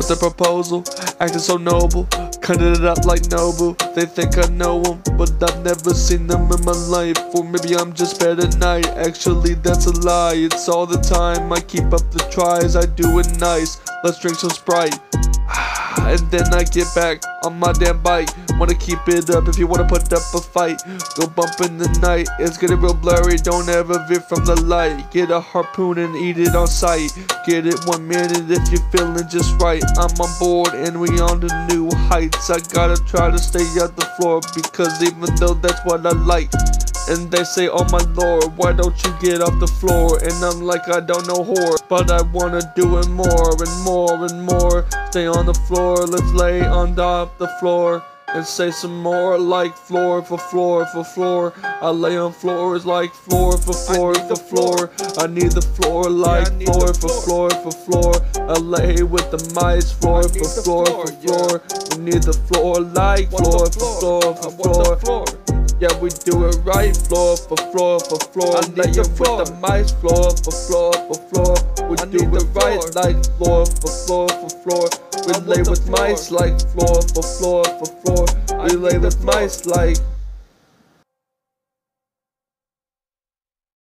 What's the proposal? Acting so noble, cutting it up like Nobu. They think I know them, but I've never seen them in my life. Or maybe I'm just bad at night. Actually, that's a lie. It's all the time. I keep up the tries. I do it nice. Let's drink some Sprite. And then I get back on my damn bike. Wanna keep it up if you wanna put up a fight. Go bump in the night, it's getting real blurry. Don't ever veer from the light. Get a harpoon and eat it on sight. Get it one minute if you're feeling just right. I'm on board and we on the new heights. I gotta try to stay at the floor because even though that's what I like. And they say, oh my lord, why don't you get off the floor? And I'm like, I don't know whore, but I wanna do it more and more and more. Stay on the floor, let's lay on top the floor. And say some more like floor for floor for floor. I lay on floors like floor for floor for floor. I need the floor like floor for floor for floor. I lay with the mice floor for floor for floor. We need the floor like floor for floor for floor. Yeah, we do it right, floor for floor for floor. I lay it with the mice, floor for floor for floor. We I do it right, like floor for floor for floor. We lay with mice, like floor for floor for floor. We lay with mice, like.